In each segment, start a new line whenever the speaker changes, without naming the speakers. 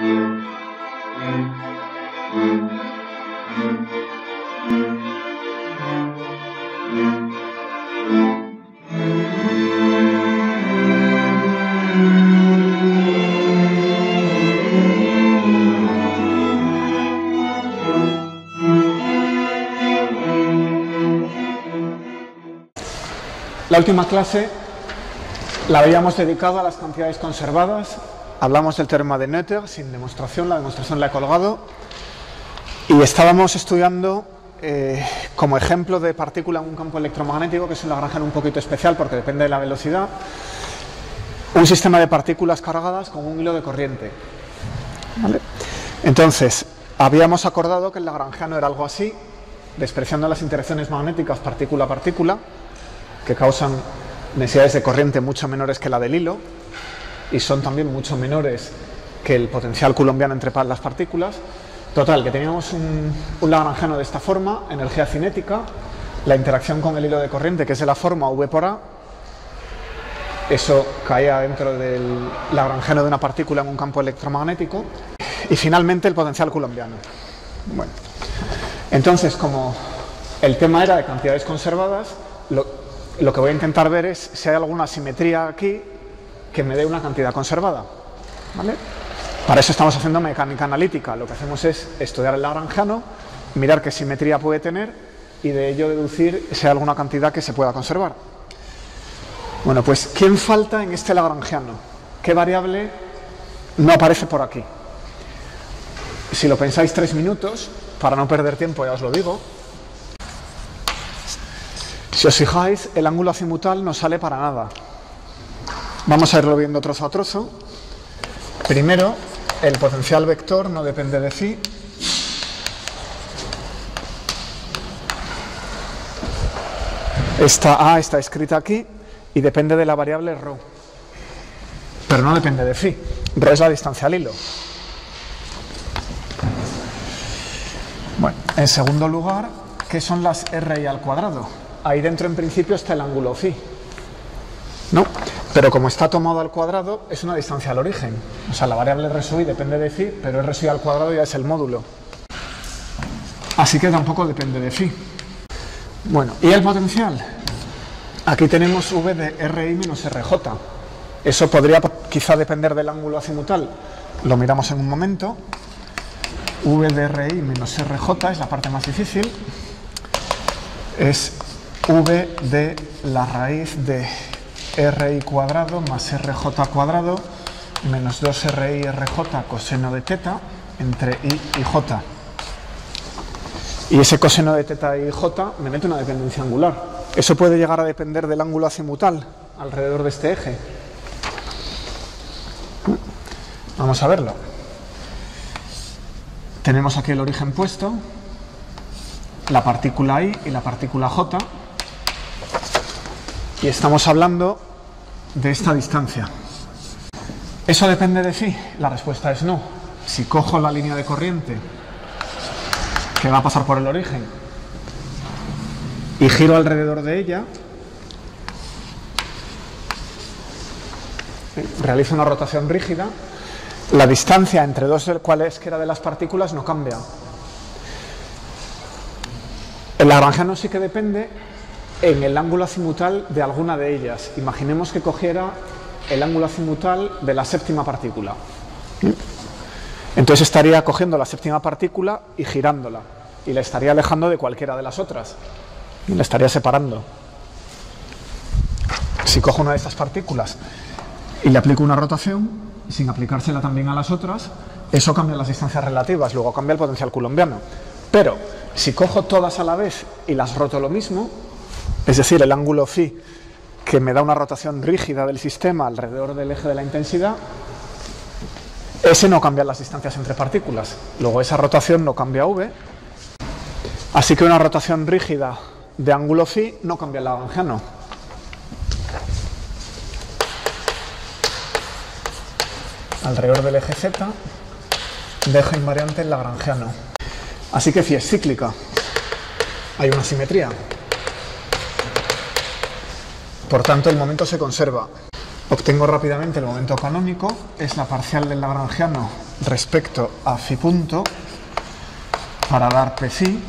La última clase la habíamos dedicado a las cantidades conservadas. Hablamos del teorema de Noether sin demostración, la demostración la he colgado. Y estábamos estudiando eh, como ejemplo de partícula en un campo electromagnético, que es un Lagrangiano un poquito especial porque depende de la velocidad, un sistema de partículas cargadas con un hilo de corriente. Entonces, habíamos acordado que el Lagrangiano era algo así, despreciando las interacciones magnéticas partícula a partícula, que causan necesidades de corriente mucho menores que la del hilo y son también mucho menores que el potencial colombiano entre las partículas. Total, que teníamos un, un lagrangiano de esta forma, energía cinética, la interacción con el hilo de corriente, que es de la forma V por A, eso caía dentro del lagrangiano de una partícula en un campo electromagnético, y finalmente el potencial colombiano. Bueno, entonces, como el tema era de cantidades conservadas, lo, lo que voy a intentar ver es si hay alguna simetría aquí que me dé una cantidad conservada. ¿vale? Para eso estamos haciendo mecánica analítica. Lo que hacemos es estudiar el Lagrangiano, mirar qué simetría puede tener y de ello deducir si hay alguna cantidad que se pueda conservar. Bueno, pues ¿quién falta en este Lagrangiano? ¿Qué variable no aparece por aquí? Si lo pensáis tres minutos, para no perder tiempo ya os lo digo, si os fijáis, el ángulo azimutal no sale para nada. Vamos a irlo viendo trozo a trozo. Primero, el potencial vector no depende de phi. Esta A está escrita aquí y depende de la variable ρ. Pero no depende de phi. ρ es la distancia al hilo. Bueno, en segundo lugar, ¿qué son las RI al cuadrado? ahí dentro en principio está el ángulo phi. ¿No? Pero como está tomado al cuadrado, es una distancia al origen. O sea, la variable RSUI depende de phi, pero RSUI al cuadrado ya es el módulo. Así que tampoco depende de phi. Bueno, ¿y el potencial? Aquí tenemos V de RI menos RJ. Eso podría quizá depender del ángulo azimutal. Lo miramos en un momento. V de RI menos RJ es la parte más difícil. Es v de la raíz de ri cuadrado más rj cuadrado menos 2ri rj coseno de teta entre i y j. Y ese coseno de teta y j me mete una dependencia angular. Eso puede llegar a depender del ángulo azimutal alrededor de este eje. Vamos a verlo. Tenemos aquí el origen puesto, la partícula i y la partícula j y estamos hablando de esta distancia. ¿Eso depende de sí? La respuesta es no. Si cojo la línea de corriente que va a pasar por el origen y giro alrededor de ella, realizo una rotación rígida, la distancia entre dos cualesquiera de las partículas no cambia. El lagrangiano sí que depende en el ángulo azimutal de alguna de ellas. Imaginemos que cogiera el ángulo azimutal de la séptima partícula. Entonces estaría cogiendo la séptima partícula y girándola. Y la estaría alejando de cualquiera de las otras. Y la estaría separando. Si cojo una de estas partículas y le aplico una rotación, sin aplicársela también a las otras, eso cambia las distancias relativas, luego cambia el potencial colombiano. Pero si cojo todas a la vez y las roto lo mismo, es decir, el ángulo phi que me da una rotación rígida del sistema alrededor del eje de la intensidad, ese no cambia las distancias entre partículas. Luego esa rotación no cambia v, así que una rotación rígida de ángulo phi no cambia el lagrangiano. Alrededor del eje z, deja invariante el lagrangiano. Así que phi es cíclica. Hay una simetría. Por tanto, el momento se conserva. Obtengo rápidamente el momento canónico, es la parcial del lagrangiano respecto a phi punto para dar phi.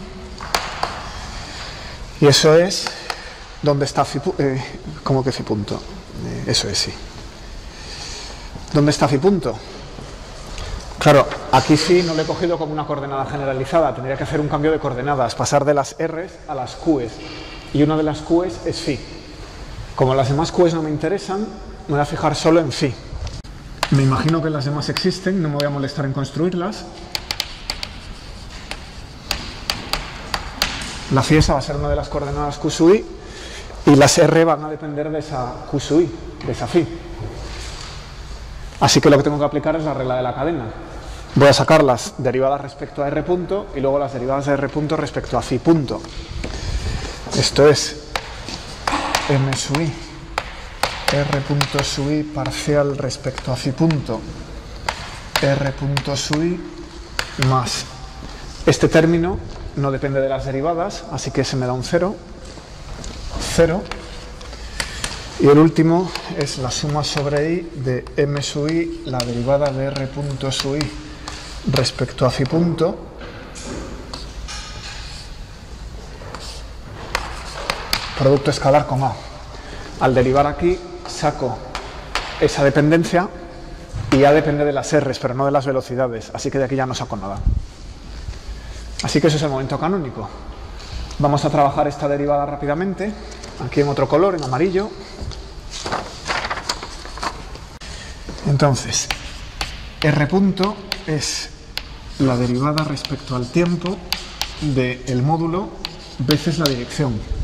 Y eso es, ¿dónde está phi? Eh, ¿Cómo que phi punto? Eh, eso es, sí. ¿Dónde está phi punto? Claro, aquí sí no lo he cogido como una coordenada generalizada, tendría que hacer un cambio de coordenadas, pasar de las R a las Q. Y una de las Q es phi. Como las demás Q no me interesan, me voy a fijar solo en phi. Me imagino que las demás existen, no me voy a molestar en construirlas. La phi esa va a ser una de las coordenadas q sub i y las r van a depender de esa q sub i, de esa phi. Así que lo que tengo que aplicar es la regla de la cadena. Voy a sacar las derivadas respecto a r punto y luego las derivadas de r punto respecto a phi punto. Esto es m sub i r punto sub i parcial respecto a phi punto r punto sub i más. Este término no depende de las derivadas, así que se me da un 0, 0, y el último es la suma sobre i de m sub i, la derivada de r punto sub i respecto a phi punto, producto escalar con a. Al derivar aquí saco esa dependencia y A depende de las R's, pero no de las velocidades, así que de aquí ya no saco nada. Así que eso es el momento canónico. Vamos a trabajar esta derivada rápidamente, aquí en otro color, en amarillo. Entonces, R punto es la derivada respecto al tiempo del módulo veces la dirección.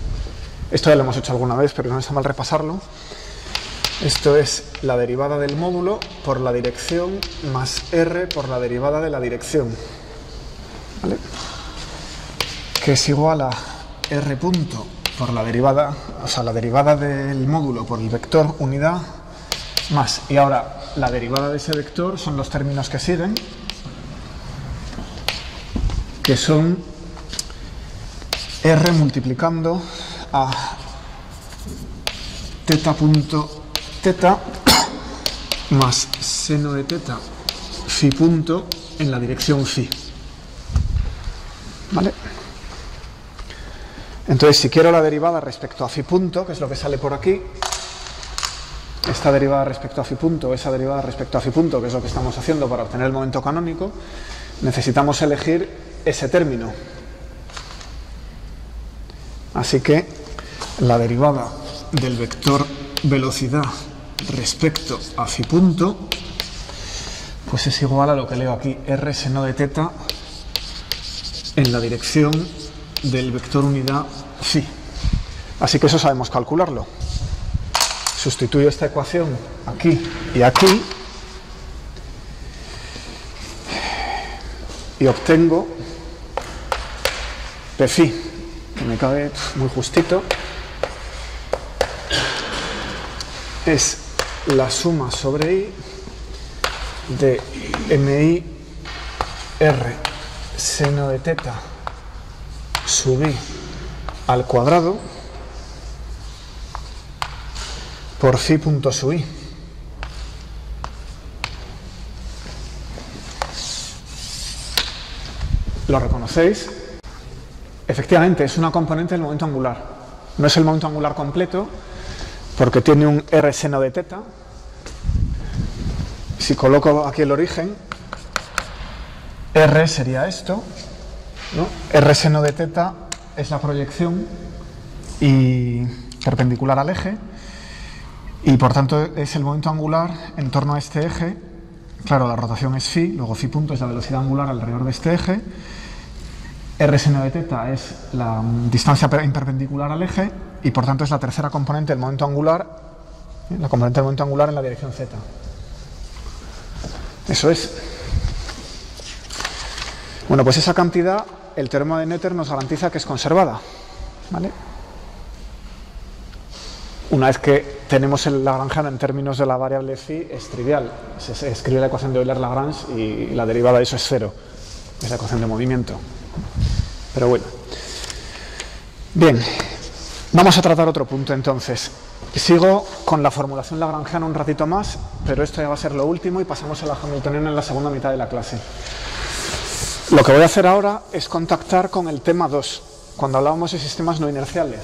Esto ya lo hemos hecho alguna vez, pero no está mal repasarlo. Esto es la derivada del módulo por la dirección más r por la derivada de la dirección. ¿Vale? Que es igual a r punto por la derivada, o sea, la derivada del módulo por el vector unidad más. Y ahora la derivada de ese vector son los términos que siguen, que son r multiplicando a teta punto teta más seno de teta phi punto en la dirección phi. ¿Vale? Entonces, si quiero la derivada respecto a phi punto, que es lo que sale por aquí, esta derivada respecto a phi punto, esa derivada respecto a phi punto, que es lo que estamos haciendo para obtener el momento canónico, necesitamos elegir ese término. Así que la derivada del vector velocidad respecto a phi punto, pues es igual a lo que leo aquí, r seno de teta en la dirección del vector unidad phi. Así que eso sabemos calcularlo. Sustituyo esta ecuación aquí y aquí y obtengo phi, que me cabe muy justito, es la suma sobre i de mi r seno de teta sub i al cuadrado por phi punto sub i. ¿Lo reconocéis? Efectivamente, es una componente del momento angular. No es el momento angular completo, porque tiene un R seno de teta. Si coloco aquí el origen, R sería esto, R seno de teta es la proyección y perpendicular al eje y por tanto es el momento angular en torno a este eje. Claro, la rotación es phi, luego phi punto es la velocidad angular alrededor de este eje. R seno de teta es la distancia perpendicular al eje y por tanto es la tercera componente del momento angular, ¿eh? la componente del momento angular en la dirección z. Eso es. Bueno, pues esa cantidad, el teorema de Noether nos garantiza que es conservada. ¿Vale? Una vez que tenemos el Lagrangiano en términos de la variable phi, es trivial. Se escribe la ecuación de Euler-Lagrange y la derivada de eso es cero. Es la ecuación de movimiento. Pero bueno. Bien, Vamos a tratar otro punto entonces. Sigo con la formulación lagrangiana un ratito más, pero esto ya va a ser lo último y pasamos a la hamiltoniana en la segunda mitad de la clase. Lo que voy a hacer ahora es contactar con el tema 2, cuando hablábamos de sistemas no inerciales.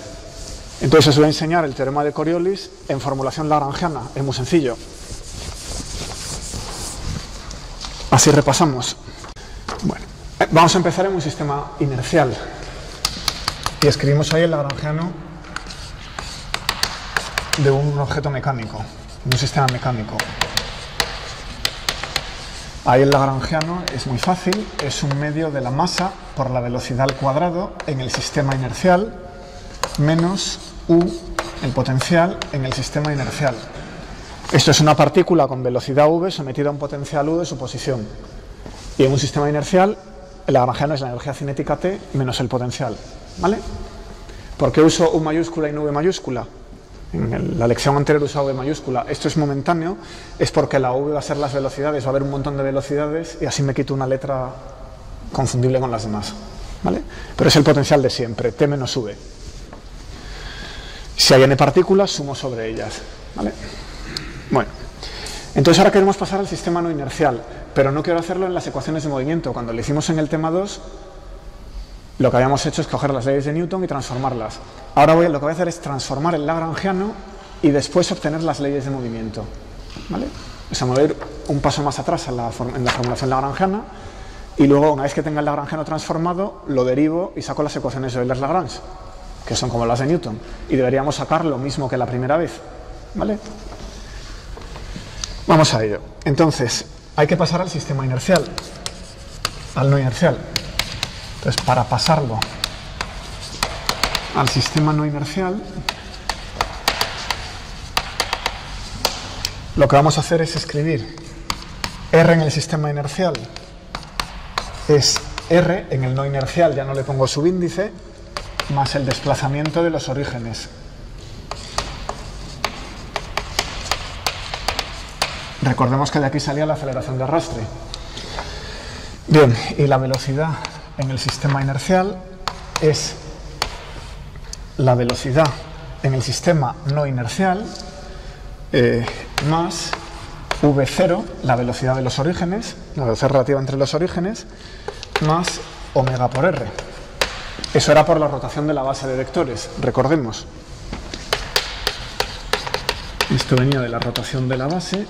Entonces os voy a enseñar el teorema de Coriolis en formulación lagrangiana, es muy sencillo. Así repasamos. Bueno, eh, vamos a empezar en un sistema inercial. Y escribimos ahí el lagrangiano de un objeto mecánico, de un sistema mecánico. Ahí el lagrangiano es muy fácil, es un medio de la masa por la velocidad al cuadrado en el sistema inercial menos u, el potencial, en el sistema inercial. Esto es una partícula con velocidad v sometida a un potencial u de su posición. Y en un sistema inercial, el lagrangiano es la energía cinética T menos el potencial. ¿Vale? ¿Por qué uso U mayúscula y V mayúscula? En la lección anterior usaba V mayúscula. Esto es momentáneo, es porque la V va a ser las velocidades, va a haber un montón de velocidades y así me quito una letra confundible con las demás. ¿Vale? Pero es el potencial de siempre, T menos V. Si hay n partículas, sumo sobre ellas. ¿Vale? Bueno, entonces ahora queremos pasar al sistema no inercial, pero no quiero hacerlo en las ecuaciones de movimiento. Cuando lo hicimos en el tema 2, lo que habíamos hecho es coger las leyes de Newton y transformarlas. Ahora voy, lo que voy a hacer es transformar el lagrangiano y después obtener las leyes de movimiento. ¿Vale? O sea, mover un paso más atrás en la, en la formulación lagrangiana y luego, una vez que tenga el lagrangiano transformado, lo derivo y saco las ecuaciones de Euler-Lagrange, que son como las de Newton. Y deberíamos sacar lo mismo que la primera vez. ¿Vale? Vamos a ello. Entonces, hay que pasar al sistema inercial, al no inercial. Entonces, para pasarlo al sistema no inercial, lo que vamos a hacer es escribir R en el sistema inercial es R en el no inercial, ya no le pongo subíndice, más el desplazamiento de los orígenes. Recordemos que de aquí salía la aceleración de arrastre. Bien, y la velocidad en el sistema inercial es la velocidad en el sistema no inercial eh, más v0, la velocidad de los orígenes, la velocidad relativa entre los orígenes, más omega por r. Eso era por la rotación de la base de vectores, recordemos. Esto venía de la rotación de la base.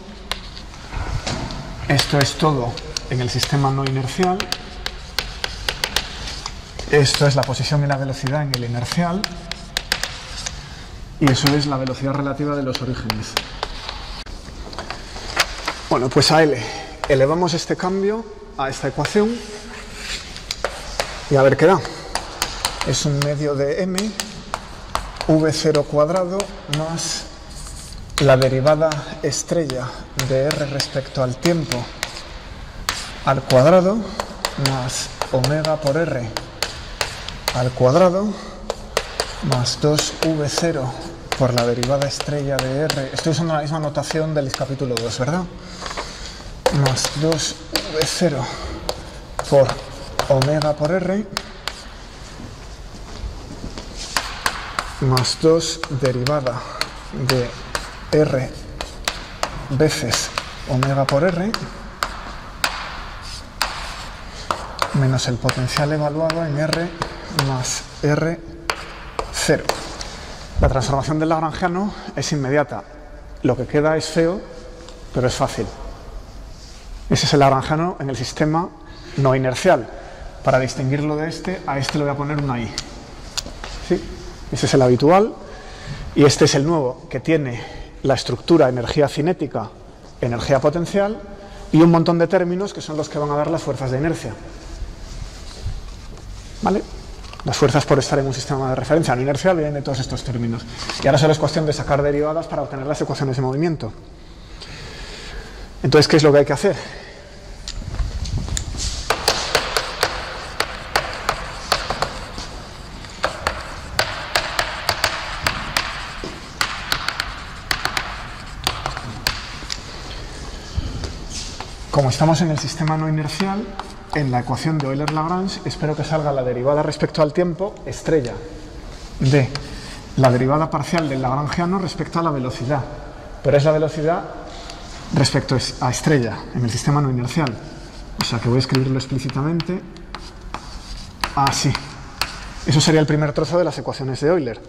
Esto es todo en el sistema no inercial. Esto es la posición y la velocidad en el inercial. Y eso es la velocidad relativa de los orígenes. Bueno, pues a L elevamos este cambio a esta ecuación y a ver qué da. Es un medio de m v0 cuadrado más la derivada estrella de r respecto al tiempo al cuadrado más omega por r al cuadrado más 2v0 por la derivada estrella de r. Estoy usando la misma notación del capítulo 2, ¿verdad? Más 2v0 por omega por r más 2 derivada de r veces omega por r menos el potencial evaluado en r más r 0. La transformación del lagrangiano es inmediata. Lo que queda es feo, pero es fácil. Ese es el lagrangiano en el sistema no inercial. Para distinguirlo de este, a este le voy a poner una i. ¿Sí? Ese es el habitual. Y este es el nuevo, que tiene la estructura energía cinética, energía potencial y un montón de términos que son los que van a dar las fuerzas de inercia. ¿Vale? Las fuerzas por estar en un sistema de referencia no inercial vienen de todos estos términos. Y ahora solo es cuestión de sacar derivadas para obtener las ecuaciones de movimiento. Entonces, ¿qué es lo que hay que hacer? Como estamos en el sistema no inercial, en la ecuación de Euler-Lagrange espero que salga la derivada respecto al tiempo estrella de la derivada parcial del lagrangiano respecto a la velocidad, pero es la velocidad respecto a estrella en el sistema no inercial. O sea que voy a escribirlo explícitamente así. Eso sería el primer trozo de las ecuaciones de Euler.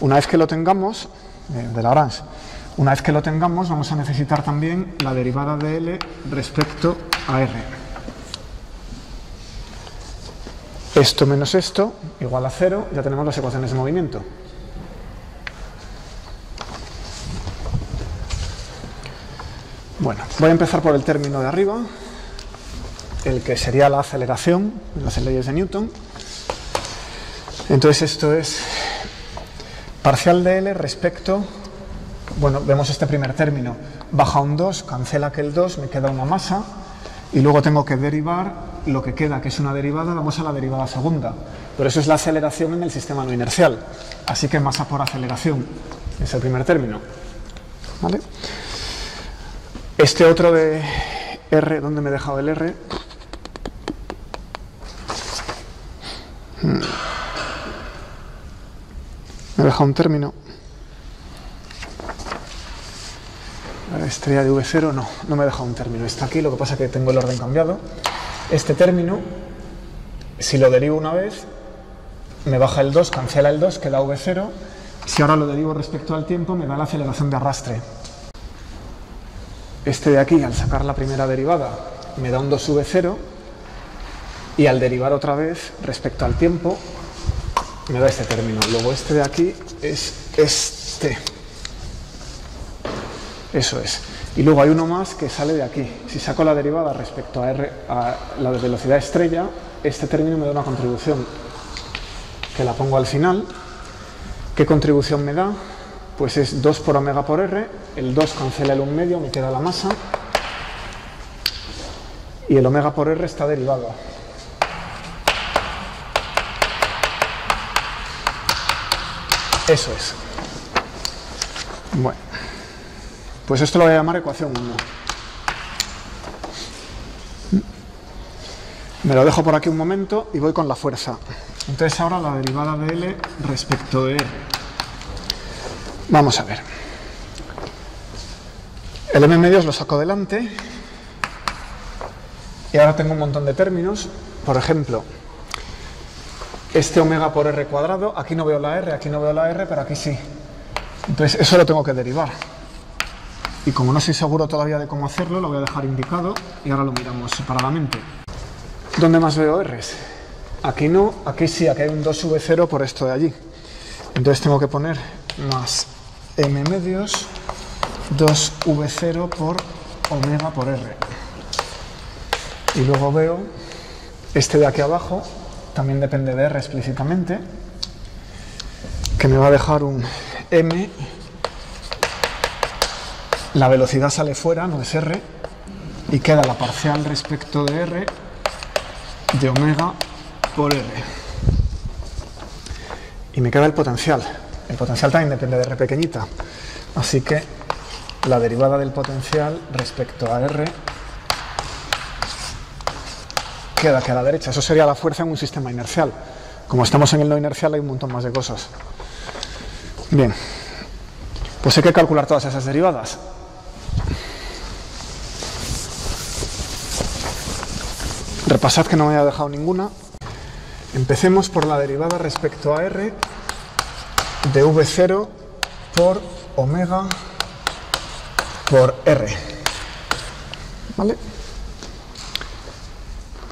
Una vez que lo tengamos, eh, de Lagrange, una vez que lo tengamos vamos a necesitar también la derivada de L respecto a R. Esto menos esto igual a cero, ya tenemos las ecuaciones de movimiento. Bueno, voy a empezar por el término de arriba, el que sería la aceleración, las leyes de Newton. Entonces esto es parcial de L respecto, bueno, vemos este primer término, baja un 2, cancela aquel 2, me queda una masa, y luego tengo que derivar lo que queda, que es una derivada, vamos a la derivada segunda. Pero eso es la aceleración en el sistema no inercial. Así que masa por aceleración es el primer término. ¿Vale? Este otro de R, ¿dónde me he dejado el R? Hmm. Me he dejado un término. La estrella de V0, no, no me he dejado un término. Está aquí, lo que pasa es que tengo el orden cambiado. Este término, si lo derivo una vez, me baja el 2, cancela el 2, queda V0. Si ahora lo derivo respecto al tiempo, me da la aceleración de arrastre. Este de aquí, al sacar la primera derivada, me da un 2v0 y al derivar otra vez respecto al tiempo, me da este término. Luego este de aquí es este. Eso es. Y luego hay uno más que sale de aquí. Si saco la derivada respecto a, R, a la velocidad estrella, este término me da una contribución que la pongo al final. ¿Qué contribución me da? pues es 2 por omega por r, el 2 cancela el 1 medio, me queda la masa, y el omega por r está derivado. Eso es. Bueno, pues esto lo voy a llamar ecuación 1. Me lo dejo por aquí un momento y voy con la fuerza. Entonces ahora la derivada de L respecto de R. Vamos a ver. El m medios lo saco delante y ahora tengo un montón de términos. Por ejemplo, este omega por r cuadrado, aquí no veo la r, aquí no veo la r, pero aquí sí. Entonces eso lo tengo que derivar. Y como no estoy seguro todavía de cómo hacerlo, lo voy a dejar indicado y ahora lo miramos separadamente. ¿Dónde más veo r's? Aquí no, aquí sí, aquí hay un 2v0 por esto de allí. Entonces tengo que poner más m medios 2v0 por omega por r. Y luego veo este de aquí abajo, también depende de r explícitamente, que me va a dejar un m, la velocidad sale fuera, no es r, y queda la parcial respecto de r de omega por r. Y me queda el potencial. El potencial también depende de R pequeñita. Así que la derivada del potencial respecto a R queda que a la derecha. Eso sería la fuerza en un sistema inercial. Como estamos en el no inercial hay un montón más de cosas. Bien, pues hay que calcular todas esas derivadas. Repasad que no me haya dejado ninguna. Empecemos por la derivada respecto a R de V0 por omega por R. ¿Vale?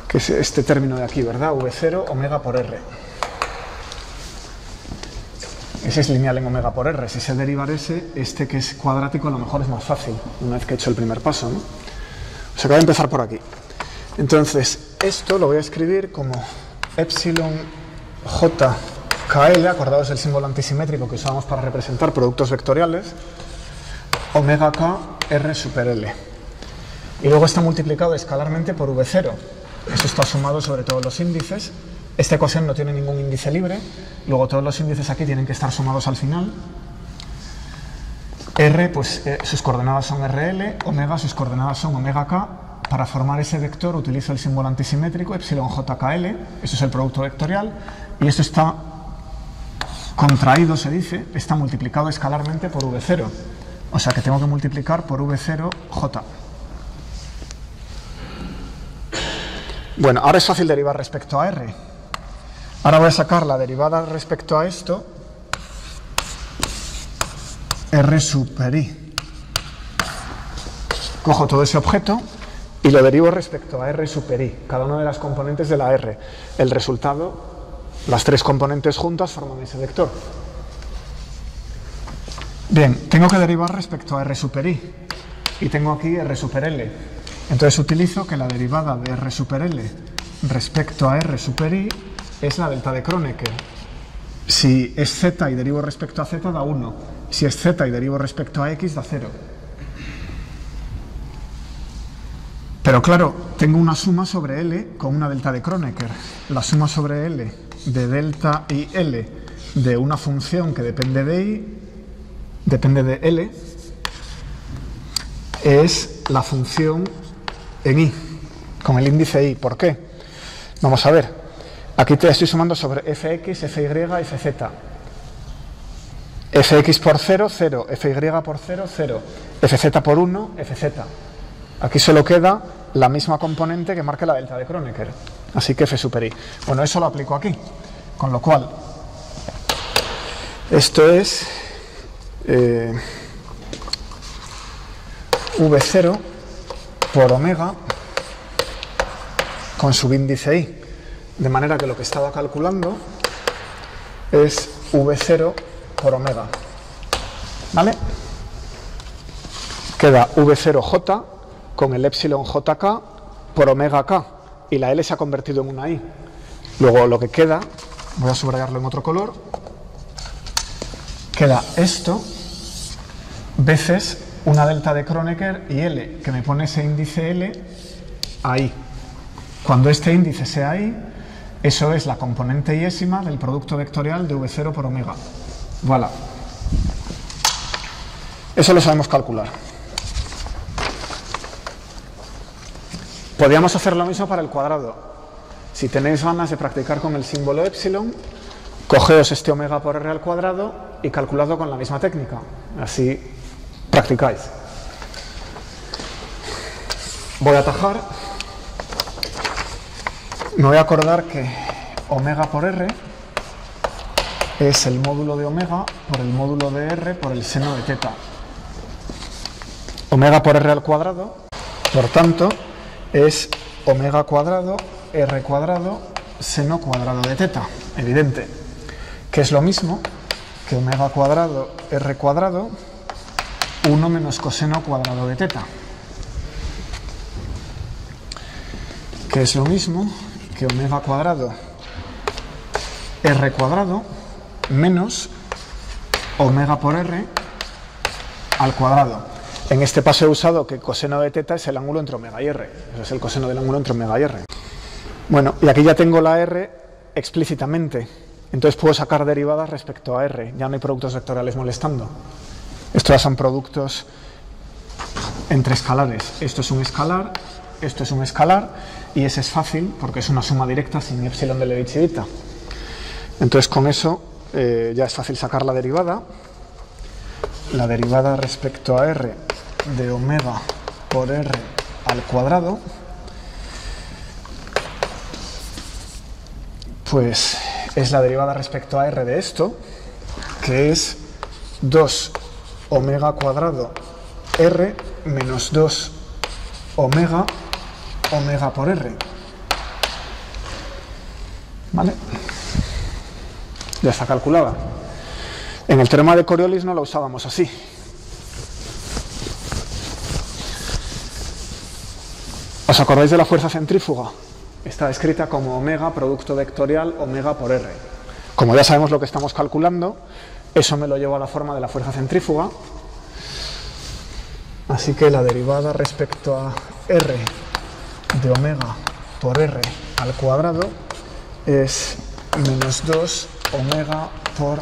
Que es este término de aquí, ¿verdad? V0, omega por R. Ese es lineal en omega por R. Si se derivar ese, este que es cuadrático a lo mejor es más fácil, una vez que he hecho el primer paso. ¿no? O sea que voy a empezar por aquí. Entonces, esto lo voy a escribir como epsilon j KL, acordados del símbolo antisimétrico que usamos para representar productos vectoriales, omega K R super L. Y luego está multiplicado escalarmente por V0. Eso está sumado sobre todos los índices. Esta ecuación no tiene ningún índice libre. Luego todos los índices aquí tienen que estar sumados al final. R, pues eh, sus coordenadas son RL, omega, sus coordenadas son omega K. Para formar ese vector utilizo el símbolo antisimétrico, epsilon JKL, eso es el producto vectorial, y esto está contraído, se dice, está multiplicado escalarmente por V0. O sea que tengo que multiplicar por V0J. Bueno, ahora es fácil derivar respecto a R. Ahora voy a sacar la derivada respecto a esto. R super. Cojo todo ese objeto y lo derivo respecto a R super I, cada una de las componentes de la R. El resultado las tres componentes juntas forman ese vector. Bien, tengo que derivar respecto a R super I. Y tengo aquí R super L. Entonces utilizo que la derivada de R super L respecto a R super I es la delta de Kronecker. Si es Z y derivo respecto a Z da 1. Si es Z y derivo respecto a X da 0. Pero claro, tengo una suma sobre L con una delta de Kronecker. La suma sobre L de delta y L de una función que depende de I, depende de L, es la función en I, con el índice I. ¿Por qué? Vamos a ver. Aquí te estoy sumando sobre fx, fy, fz. fx por 0, 0. fy por 0, 0. fz por 1, fz. Aquí solo queda la misma componente que marca la delta de Kronecker. Así que f super. Bueno, eso lo aplico aquí. Con lo cual, esto es eh, v0 por omega con subíndice i. De manera que lo que estaba calculando es v0 por omega. ¿Vale? Queda v0j con el epsilon jk por omega k y la L se ha convertido en una I. Luego lo que queda, voy a subrayarlo en otro color, queda esto veces una delta de Kronecker y L, que me pone ese índice L ahí. Cuando este índice sea ahí, eso es la componente iésima del producto vectorial de V0 por omega. Voilà. Eso lo sabemos calcular. Podríamos hacer lo mismo para el cuadrado. Si tenéis ganas de practicar con el símbolo epsilon, cogeos este omega por r al cuadrado y calculadlo con la misma técnica. Así practicáis. Voy a atajar. Me voy a acordar que omega por r es el módulo de omega por el módulo de r por el seno de teta. Omega por r al cuadrado, por tanto, es omega cuadrado, r cuadrado, seno cuadrado de teta, evidente, que es lo mismo que omega cuadrado, r cuadrado, 1 menos coseno cuadrado de teta, que es lo mismo que omega cuadrado, r cuadrado, menos omega por r al cuadrado. En este paso he usado que coseno de teta es el ángulo entre omega y r. Eso es el coseno del ángulo entre omega y r. Bueno, y aquí ya tengo la r explícitamente. Entonces puedo sacar derivadas respecto a r. Ya no hay productos vectoriales molestando. Estos son productos entre escalares. Esto es un escalar, esto es un escalar, y ese es fácil porque es una suma directa sin epsilon de Levitzivita. Entonces con eso eh, ya es fácil sacar la derivada. La derivada respecto a r de omega por r al cuadrado, pues es la derivada respecto a r de esto, que es 2 omega cuadrado r menos 2 omega omega por r. ¿Vale? Ya está calculada. En el teorema de Coriolis no lo usábamos así. ¿Os acordáis de la fuerza centrífuga? Está escrita como omega producto vectorial omega por r. Como ya sabemos lo que estamos calculando, eso me lo llevo a la forma de la fuerza centrífuga. Así que la derivada respecto a r de omega por r al cuadrado es menos 2 omega por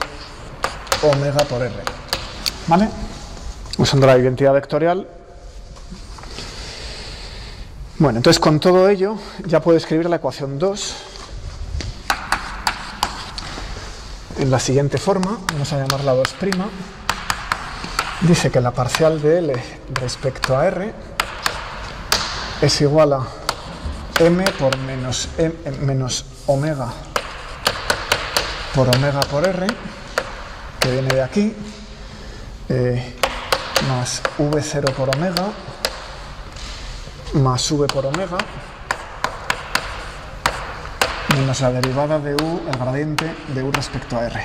omega por r. ¿Vale? Usando la identidad vectorial bueno, entonces con todo ello ya puedo escribir la ecuación 2 en la siguiente forma, vamos a llamarla 2', dice que la parcial de L respecto a R es igual a M por menos, M, menos omega por omega por R, que viene de aquí, eh, más V0 por omega, más V por omega, menos la derivada de U, el gradiente de U respecto a R.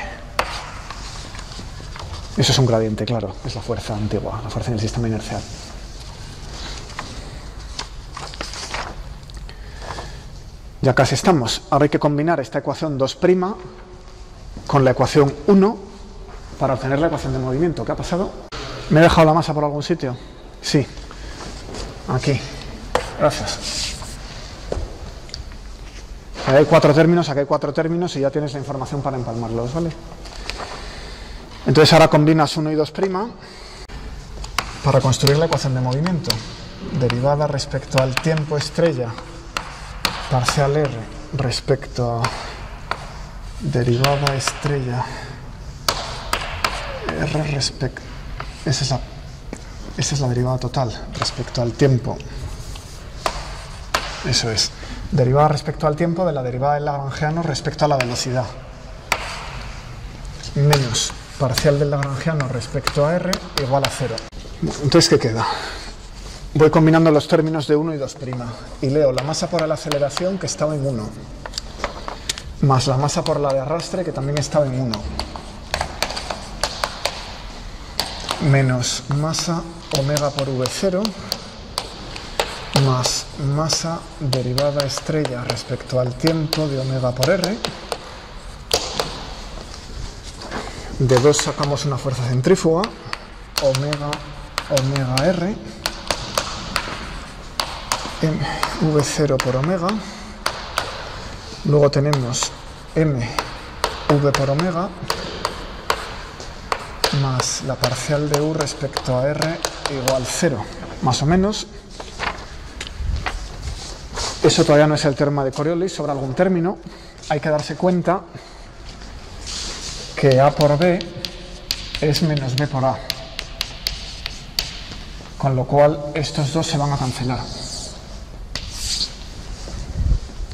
Eso es un gradiente, claro, es la fuerza antigua, la fuerza en el sistema inercial. Ya casi estamos. Ahora hay que combinar esta ecuación 2' con la ecuación 1 para obtener la ecuación de movimiento. ¿Qué ha pasado? ¿Me he dejado la masa por algún sitio? Sí. Aquí. Gracias. hay cuatro términos, aquí hay cuatro términos y ya tienes la información para empalmarlos, ¿vale? Entonces ahora combinas 1 y 2' para construir la ecuación de movimiento. Derivada respecto al tiempo estrella parcial R respecto a derivada estrella R respecto esa es esa es la derivada total respecto al tiempo eso es. Derivada respecto al tiempo de la derivada del lagrangiano respecto a la velocidad. Menos parcial del lagrangiano respecto a r igual a cero. Entonces ¿qué queda? voy combinando los términos de 1 y 2' y leo la masa por la aceleración que estaba en 1 más la masa por la de arrastre que también estaba en 1 menos masa omega por v0 más masa derivada estrella respecto al tiempo de omega por r de 2 sacamos una fuerza centrífuga omega omega r v0 por omega. Luego tenemos m v por omega más la parcial de u respecto a r igual 0, más o menos. Eso todavía no es el termo de Coriolis, sobre algún término. Hay que darse cuenta que a por b es menos b por a. Con lo cual estos dos se van a cancelar.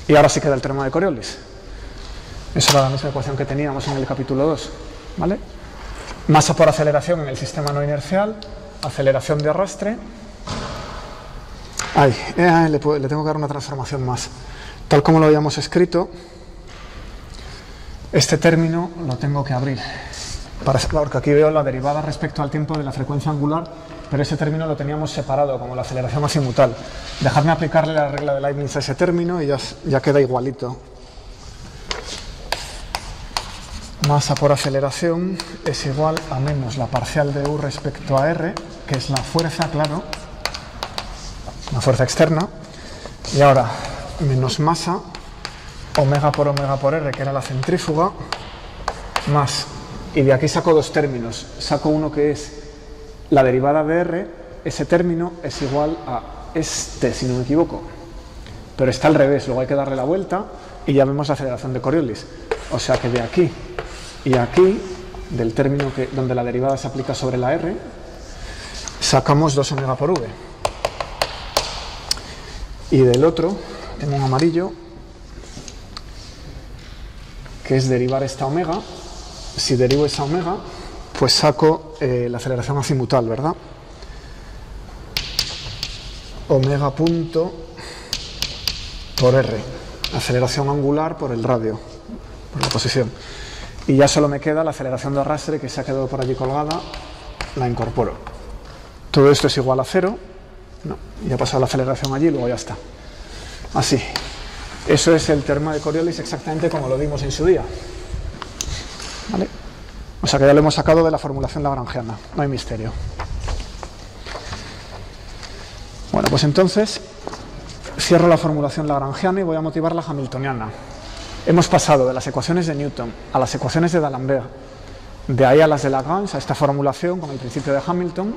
Y ahora sí queda el termo de Coriolis. Esa era la misma ecuación que teníamos en el capítulo 2. ¿vale? Masa por aceleración en el sistema no inercial, aceleración de arrastre. Ay, eh, le, tengo que dar una transformación más. Tal como lo habíamos escrito, este término lo tengo que abrir. Para, porque aquí veo la derivada respecto al tiempo de la frecuencia angular pero ese término lo teníamos separado como la aceleración azimutal. Dejadme aplicarle la regla de Leibniz a ese término y ya, ya queda igualito. Masa por aceleración es igual a menos la parcial de U respecto a R, que es la fuerza, claro, la fuerza externa, y ahora menos masa, omega por omega por R, que era la centrífuga, más, y de aquí saco dos términos, saco uno que es la derivada de r, ese término es igual a este, si no me equivoco. Pero está al revés, luego hay que darle la vuelta y ya vemos la aceleración de Coriolis. O sea que de aquí y aquí, del término que, donde la derivada se aplica sobre la r, sacamos 2 omega por v. Y del otro, tengo un amarillo, que es derivar esta omega. Si derivo esa omega, pues saco eh, la aceleración azimutal, ¿verdad? Omega punto por R, aceleración angular por el radio, por la posición. Y ya solo me queda la aceleración de arrastre que se ha quedado por allí colgada, la incorporo. Todo esto es igual a cero, no, ya ha pasado la aceleración allí y luego ya está. Así. Eso es el termo de Coriolis exactamente como lo dimos en su día. ¿Vale? O sea que ya lo hemos sacado de la formulación lagrangiana, no hay misterio. Bueno, pues entonces cierro la formulación lagrangiana y voy a motivar la hamiltoniana. Hemos pasado de las ecuaciones de Newton a las ecuaciones de D'Alembert, de ahí a las de Lagrange, a esta formulación con el principio de Hamilton,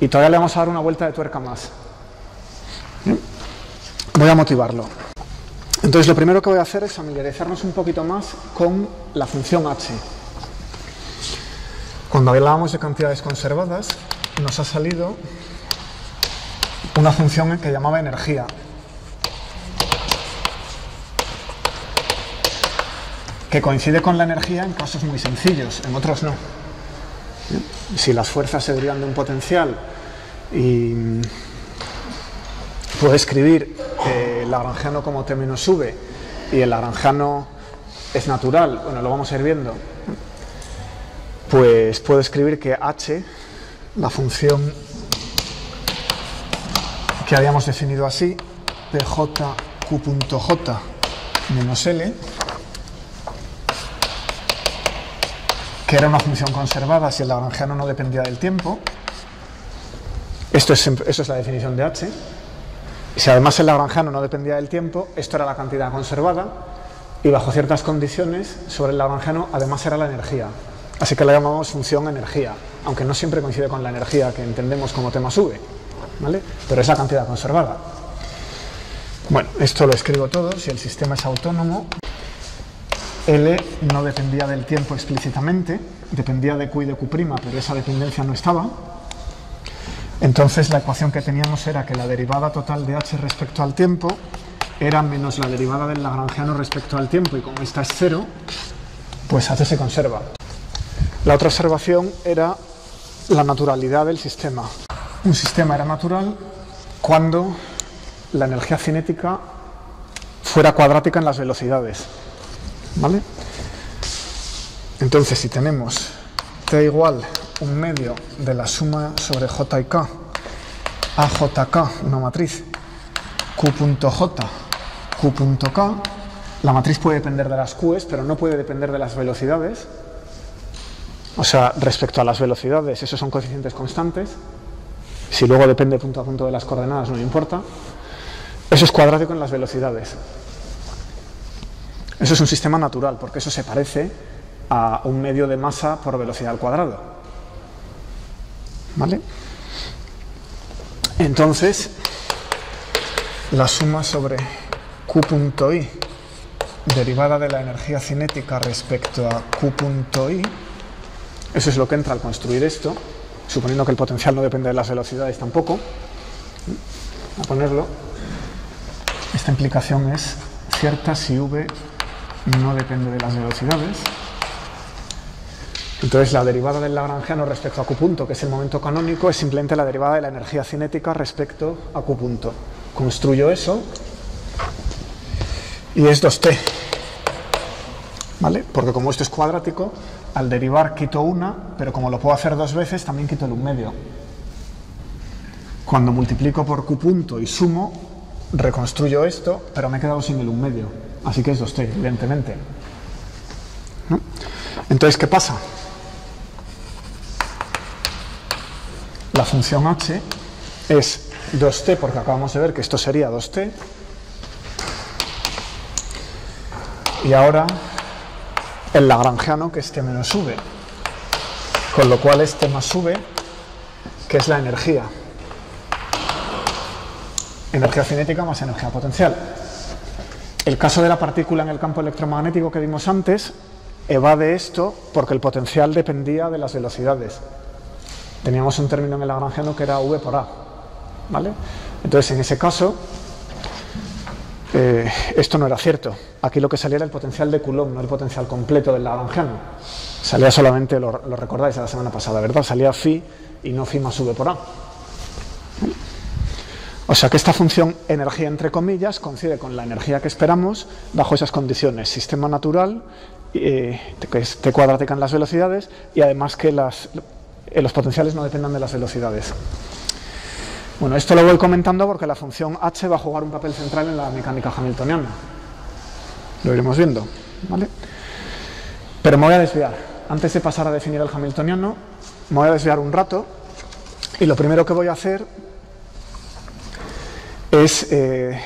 y todavía le vamos a dar una vuelta de tuerca más. Voy a motivarlo. Entonces lo primero que voy a hacer es familiarizarnos un poquito más con la función h Cuando hablábamos de cantidades conservadas, nos ha salido una función que llamaba energía. que coincide con la energía en casos muy sencillos, en otros no. Si las fuerzas se derivan de un potencial y puedo escribir el lagrangiano como t menos v y el lagrangiano es natural, bueno, lo vamos a ir viendo, pues puedo escribir que h, la función que habíamos definido así, pj menos l, que era una función conservada si el lagrangiano no dependía del tiempo. Esto es, es la definición de h. Si además el lagrangiano no dependía del tiempo, esto era la cantidad conservada y bajo ciertas condiciones sobre el lagrangiano además era la energía. Así que la llamamos función energía, aunque no siempre coincide con la energía que entendemos como tema sube, ¿vale? Pero es la cantidad conservada. Bueno, esto lo escribo todo, si el sistema es autónomo, L no dependía del tiempo explícitamente, dependía de Q y de Q', pero esa dependencia no estaba. Entonces la ecuación que teníamos era que la derivada total de h respecto al tiempo era menos la derivada del lagrangiano respecto al tiempo, y como esta es cero, pues h se conserva. La otra observación era la naturalidad del sistema. Un sistema era natural cuando la energía cinética fuera cuadrática en las velocidades. ¿Vale? Entonces, si tenemos t igual un medio de la suma sobre j y k, a k, una matriz, q.j, q.k, la matriz puede depender de las q's, pero no puede depender de las velocidades. O sea, respecto a las velocidades, esos son coeficientes constantes. Si luego depende punto a punto de las coordenadas, no importa. Eso es cuadrático en las velocidades. Eso es un sistema natural, porque eso se parece a un medio de masa por velocidad al cuadrado. ¿Vale? Entonces, la suma sobre Q.i derivada de la energía cinética respecto a Q.i, eso es lo que entra al construir esto, suponiendo que el potencial no depende de las velocidades tampoco. A ponerlo, esta implicación es cierta si v no depende de las velocidades. Entonces la derivada del lagrangiano respecto a Q punto, que es el momento canónico, es simplemente la derivada de la energía cinética respecto a Q punto. Construyo eso y es 2t. ¿Vale? Porque como esto es cuadrático, al derivar quito una, pero como lo puedo hacer dos veces, también quito el un medio. Cuando multiplico por Q punto y sumo, reconstruyo esto, pero me he quedado sin el un medio. Así que es 2t, evidentemente. Entonces, ¿qué pasa? La función h es 2t, porque acabamos de ver que esto sería 2t. Y ahora el lagrangiano, que es t menos v. Con lo cual es t más v, que es la energía. Energía cinética más energía potencial. El caso de la partícula en el campo electromagnético que vimos antes evade esto porque el potencial dependía de las velocidades. Teníamos un término en el lagrangiano que era v por a. ¿vale? Entonces, en ese caso, eh, esto no era cierto. Aquí lo que salía era el potencial de Coulomb, no el potencial completo del lagrangiano. Salía solamente, lo, lo recordáis de la semana pasada, ¿verdad? Salía phi y no phi más v por a. O sea que esta función energía entre comillas coincide con la energía que esperamos bajo esas condiciones. Sistema natural, eh, que es t cuadrática en las velocidades y además que eh, los potenciales no dependan de las velocidades. Bueno, esto lo voy comentando porque la función h va a jugar un papel central en la mecánica hamiltoniana. Lo iremos viendo. ¿vale? Pero me voy a desviar. Antes de pasar a definir el hamiltoniano, me voy a desviar un rato y lo primero que voy a hacer es eh,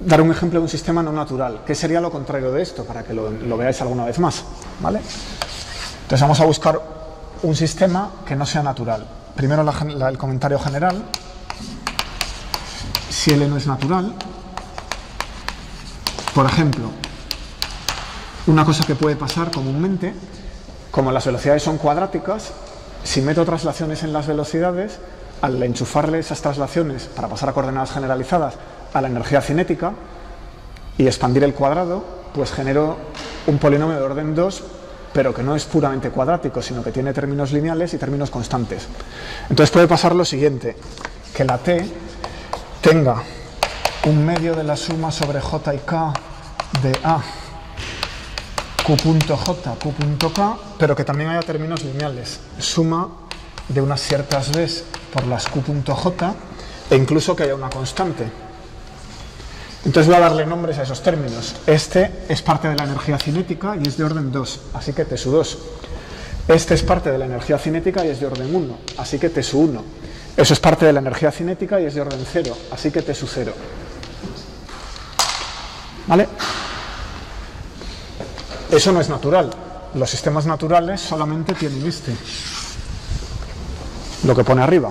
dar un ejemplo de un sistema no natural. ¿Qué sería lo contrario de esto? Para que lo, veáis alguna vez más. ¿vale? Entonces vamos a buscar un sistema que no sea natural. Primero el comentario general. Si L no es natural, por ejemplo, una cosa que puede pasar comúnmente como las velocidades son cuadráticas, si meto traslaciones en las velocidades, al enchufarle esas traslaciones para pasar a coordenadas generalizadas a la energía cinética y expandir el cuadrado, pues genero un polinomio de orden 2, pero que no es puramente cuadrático, sino que tiene términos lineales y términos constantes. Entonces puede pasar lo siguiente, que la t tenga un medio de la suma sobre j y k de a q.j, q.k, pero que también haya términos lineales, suma de unas ciertas veces por las q.j e incluso que haya una constante. Entonces voy a darle nombres a esos términos. Este es parte de la energía cinética y es de orden 2, así que T 2. Este es parte de la energía cinética y es de orden 1, así que T 1. Eso es parte de la energía cinética y es de orden 0, así que T 0. ¿Vale? Eso no es natural. Los sistemas naturales solamente tienen este, lo que pone arriba.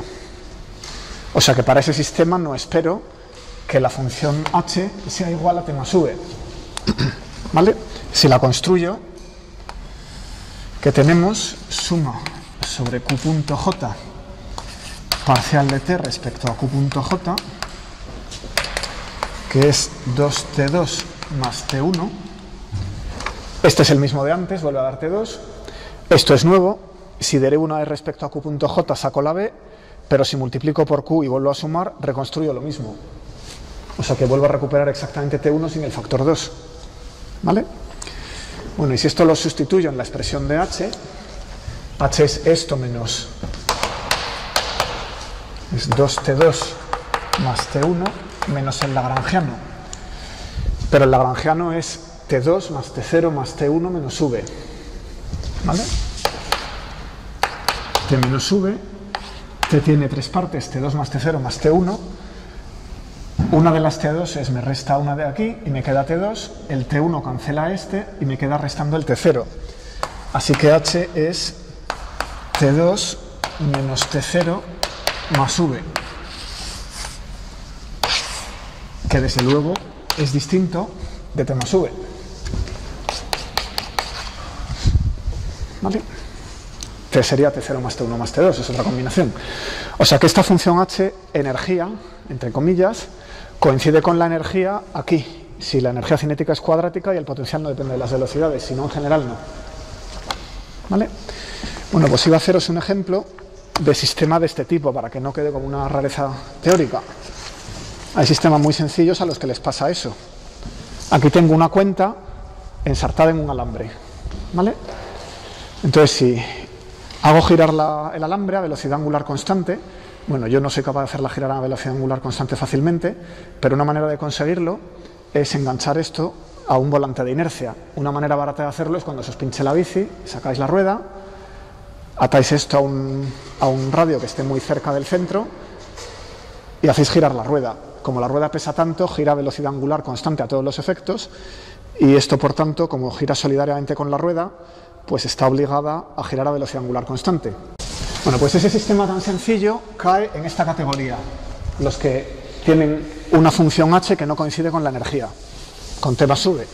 O sea que para ese sistema no espero que la función h sea igual a t más v. ¿Vale? Si la construyo, que tenemos suma sobre q.j parcial de t respecto a q.j, que es 2t2 más t1. Este es el mismo de antes, vuelve a dar t2. Esto es nuevo. Si derivo una e respecto a q.j, saco la b, pero si multiplico por q y vuelvo a sumar, reconstruyo lo mismo. O sea que vuelvo a recuperar exactamente t1 sin el factor 2. ¿Vale? Bueno, y si esto lo sustituyo en la expresión de h, h es esto menos es 2t2 más t1 menos el lagrangiano. Pero el lagrangiano es t2 más t0 más t1 menos v. ¿Vale? T menos v, t tiene tres partes, t2 más t0 más t1. Una de las t2 es me resta una de aquí y me queda t2, el t1 cancela este y me queda restando el t0. Así que h es t2 menos t0 más v, que desde luego es distinto de t más v. ¿Vale? T sería T0 más T1 más T2, es otra combinación. O sea que esta función h, energía, entre comillas, coincide con la energía aquí, si la energía cinética es cuadrática y el potencial no depende de las velocidades, sino en general no. ¿Vale? Bueno, pues iba a haceros un ejemplo de sistema de este tipo, para que no quede como una rareza teórica. Hay sistemas muy sencillos a los que les pasa eso. Aquí tengo una cuenta ensartada en un alambre. ¿Vale? Entonces, si hago girar el alambre a velocidad angular constante, bueno, yo no soy capaz de hacerla girar a velocidad angular constante fácilmente, pero una manera de conseguirlo es enganchar esto a un volante de inercia. Una manera barata de hacerlo es cuando se os pinche la bici, sacáis la rueda, atáis esto a un, a un radio que esté muy cerca del centro y hacéis girar la rueda. Como la rueda pesa tanto, gira a velocidad angular constante a todos los efectos y esto, por tanto, como gira solidariamente con la rueda, pues está obligada a girar a velocidad angular constante. Bueno, pues ese sistema tan sencillo cae en esta categoría, los que tienen una función h que no coincide con la energía, con t más v.